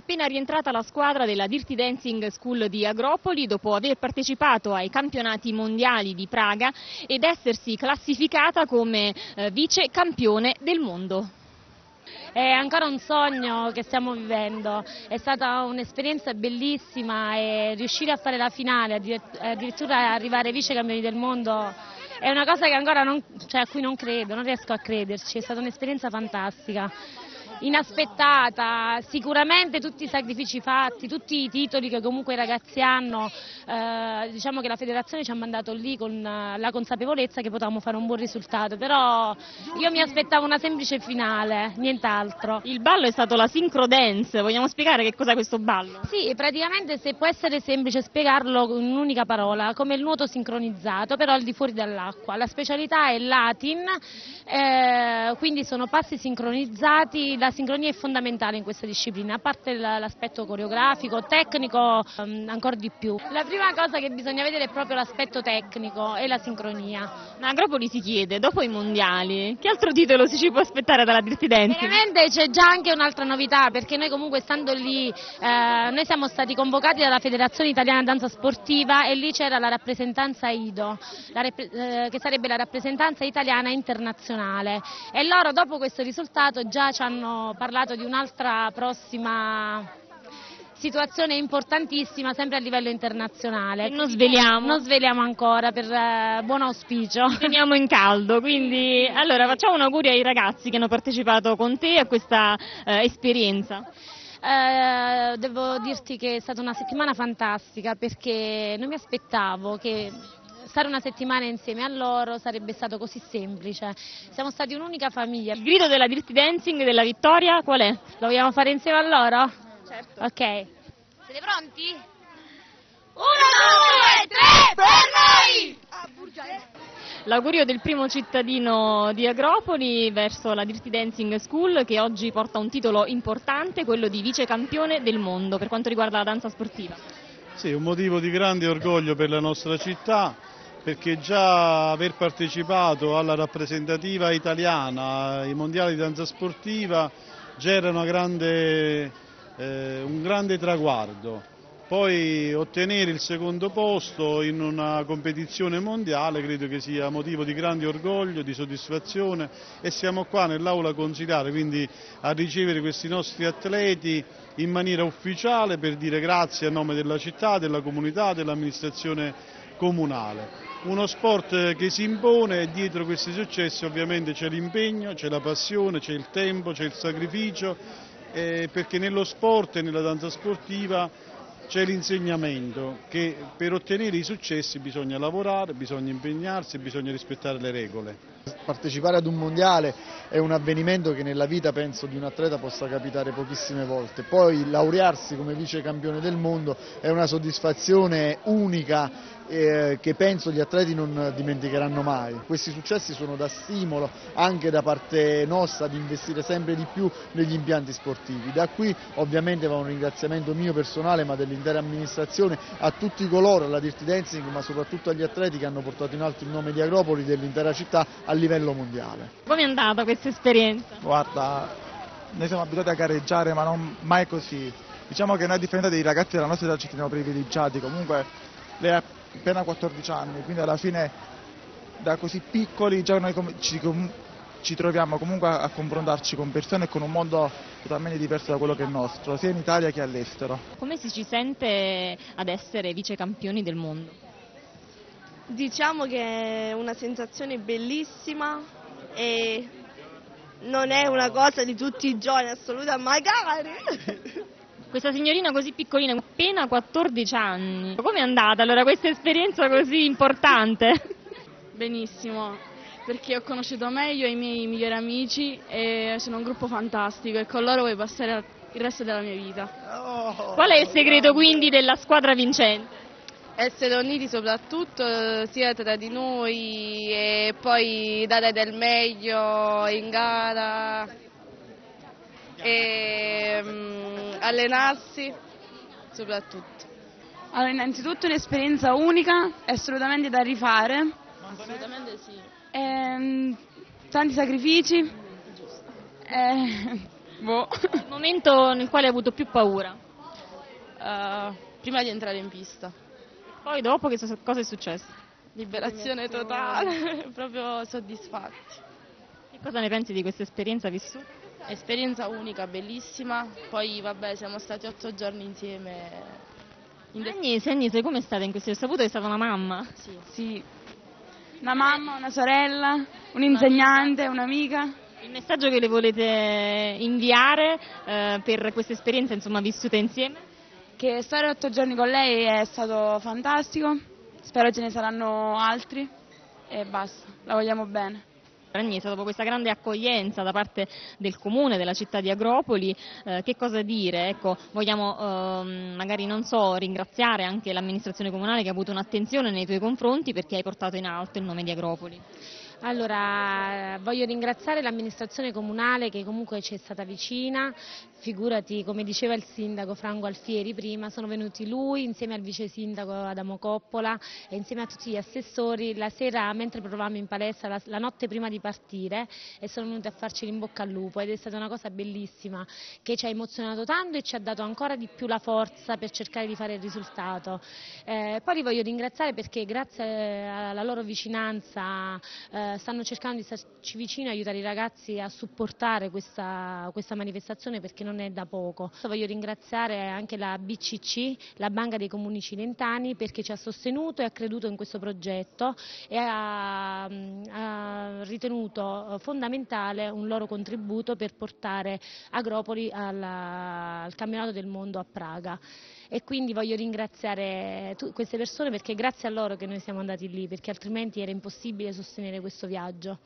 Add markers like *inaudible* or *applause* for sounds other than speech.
appena rientrata la squadra della Dirty Dancing School di Agropoli dopo aver partecipato ai campionati mondiali di Praga ed essersi classificata come eh, vice campione del mondo. È ancora un sogno che stiamo vivendo, è stata un'esperienza bellissima e riuscire a fare la finale, addirittura arrivare vice campioni del mondo, è una cosa non, cioè, a cui non credo, non riesco a crederci, è stata un'esperienza fantastica inaspettata, sicuramente tutti i sacrifici fatti, tutti i titoli che comunque i ragazzi hanno, eh, diciamo che la federazione ci ha mandato lì con eh, la consapevolezza che potevamo fare un buon risultato, però io mi aspettavo una semplice finale, nient'altro. Il ballo è stato la synchro dance, vogliamo spiegare che cos'è questo ballo? Sì, praticamente se può essere semplice spiegarlo in un'unica parola, come il nuoto sincronizzato, però al di fuori dall'acqua. La specialità è latin, eh, quindi sono passi sincronizzati, la sincronia è fondamentale in questa disciplina, a parte l'aspetto coreografico, tecnico um, ancora di più. La prima cosa che bisogna vedere è proprio l'aspetto tecnico e la sincronia. Ma Agropoli si chiede, dopo i mondiali, che altro titolo si ci può aspettare dalla Dirty Dancing? Ovviamente c'è già anche un'altra novità, perché noi comunque stando lì, eh, noi siamo stati convocati dalla Federazione Italiana Danza Sportiva e lì c'era la rappresentanza IDO, la, eh, che sarebbe la rappresentanza italiana internazionale e loro dopo questo risultato già ci hanno parlato di un'altra prossima situazione importantissima sempre a livello internazionale. non sveliamo. Non sveliamo ancora per eh, buon auspicio. Teniamo in caldo, quindi allora facciamo un augurio ai ragazzi che hanno partecipato con te a questa eh, esperienza. Eh, devo dirti che è stata una settimana fantastica perché non mi aspettavo che stare una settimana insieme a loro sarebbe stato così semplice. Siamo stati un'unica famiglia. Il grido della Dirty Dancing della vittoria qual è? Lo vogliamo fare insieme a loro? Certo. Ok. Siete pronti? Uno, due, tre, per noi! L'augurio del primo cittadino di Agropoli verso la Dirty Dancing School che oggi porta un titolo importante, quello di vice campione del mondo per quanto riguarda la danza sportiva. Sì, un motivo di grande orgoglio per la nostra città perché già aver partecipato alla rappresentativa italiana ai mondiali di danza sportiva già era grande, eh, un grande traguardo. Poi ottenere il secondo posto in una competizione mondiale credo che sia motivo di grande orgoglio, di soddisfazione e siamo qua nell'aula consigliare, quindi a ricevere questi nostri atleti in maniera ufficiale per dire grazie a nome della città, della comunità, dell'amministrazione comunale. Uno sport che si impone e dietro questi successi ovviamente c'è l'impegno, c'è la passione, c'è il tempo, c'è il sacrificio, eh, perché nello sport e nella danza sportiva c'è l'insegnamento che per ottenere i successi bisogna lavorare, bisogna impegnarsi, bisogna rispettare le regole. Partecipare ad un mondiale è un avvenimento che nella vita penso di un atleta possa capitare pochissime volte, poi laurearsi come vice campione del mondo è una soddisfazione unica eh, che penso gli atleti non dimenticheranno mai. Questi successi sono da stimolo anche da parte nostra di investire sempre di più negli impianti sportivi. Da qui ovviamente va un ringraziamento mio personale ma dell'intera amministrazione a tutti coloro, alla Dirty Dancing ma soprattutto agli atleti che hanno portato in alto il nome di Agropoli dell'intera città a livello mondiale. Come è andata questa esperienza? Guarda, noi siamo abituati a gareggiare ma non mai così. Diciamo che noi a differenza dei ragazzi della nostra età ci teniamo privilegiati, comunque lei ha appena 14 anni, quindi alla fine da così piccoli già noi ci, ci troviamo comunque a, a confrontarci con persone e con un mondo totalmente diverso da quello che è il nostro, sia in Italia che all'estero. Come si ci sente ad essere vice campioni del mondo? Diciamo che è una sensazione bellissima e non è una cosa di tutti i giorni assoluta, magari! *laughs* Questa signorina così piccolina, appena 14 anni. Come è andata allora questa esperienza così importante? *laughs* Benissimo, perché ho conosciuto meglio i miei migliori amici e sono un gruppo fantastico e con loro voglio passare il resto della mia vita. Qual è il segreto quindi della squadra vincente? Essere uniti soprattutto sia tra di noi e poi dare del meglio in gara e um, allenarsi soprattutto. Allora, innanzitutto un'esperienza unica, è assolutamente da rifare. Assolutamente sì. E, ehm, tanti sacrifici. E, *laughs* Boh. Il momento nel quale hai avuto più paura? Uh, prima di entrare in pista. Poi dopo che cosa è successo? Liberazione totale, *laughs* proprio soddisfatti. Che cosa ne pensi di questa esperienza vissuta? Esperienza unica, bellissima, poi vabbè siamo stati otto giorni insieme. In Agnese, Agnese, come è stata in questo? Ho saputo che è stata una mamma? Sì. sì. Una mamma, una sorella, un insegnante, un'amica. Il messaggio che le volete inviare eh, per questa esperienza insomma, vissuta insieme? Che stare otto giorni con lei è stato fantastico, spero ce ne saranno altri e basta, la vogliamo bene. Agnese, dopo questa grande accoglienza da parte del comune, della città di Agropoli, eh, che cosa dire? Ecco, vogliamo eh, magari non so, ringraziare anche l'amministrazione comunale che ha avuto un'attenzione nei tuoi confronti perché hai portato in alto il nome di Agropoli. Allora, voglio ringraziare l'amministrazione comunale che comunque ci è stata vicina, figurati come diceva il sindaco Franco Alfieri prima, sono venuti lui insieme al vice sindaco Adamo Coppola e insieme a tutti gli assessori la sera mentre provavamo in palestra la, la notte prima di partire e sono venuti a farci l'in bocca al lupo ed è stata una cosa bellissima che ci ha emozionato tanto e ci ha dato ancora di più la forza per cercare di fare il risultato. Eh, poi li voglio ringraziare perché grazie alla loro vicinanza eh, stanno cercando di starci vicino aiutare i ragazzi a supportare questa, questa, manifestazione perché non è da poco. Voglio ringraziare anche la BCC, la Banca dei Comuni Cilentani, perché ci ha sostenuto e ha creduto in questo progetto e ha ritenuto fondamentale un loro contributo per portare Agropoli alla, al campionato del mondo a Praga e quindi voglio ringraziare queste persone perché grazie a loro che noi siamo andati lì, perché altrimenti era impossibile sostenere questo viaggio.